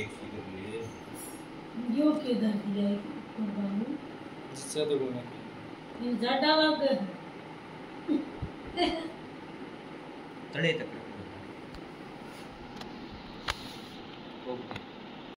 एक फिगर लिए। यो के दर दिया कुर्बानी जिससे तो बोलना ये ज़्यादा लग तड़े तक ओके।